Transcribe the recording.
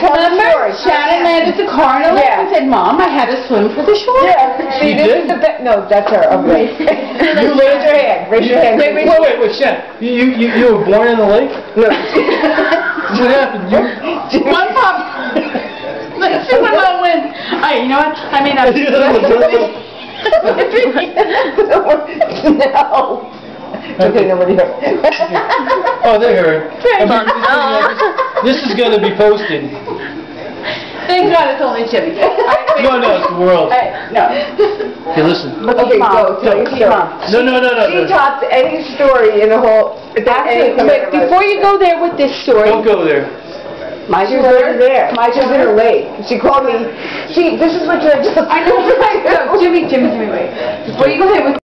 Tell the Remember, story. Shannon landed the car in a lake Yeah. and said, Mom, I had to swim for the shore. Yeah, see, You this did? is the be- no, that's her, okay. You raise your hand, raise your hand. Wait, Wait, wait, wait, Shan, you, you, you were born in the lake? No. What happened? You, One pop. Let's see when I win. All right, you know what? I mean, I'm... No. Okay, nobody heard. oh, they heard. I mean, This is gonna be posted. Thank God it's only Jimmy. No, no, it's the world. Hey, no. Okay, listen. Okay, go, tell your Look. Mom. No, no, no, no. She no. tops any story in the whole, Actually, wait, before you go there with this story, Don't go there. my She was daughter, over there. my She was in daughter, her lake. She called me, she, this is what you're just. I know, right, no, Jimmy, Jimmy, Jimmy, wait. Before you go there with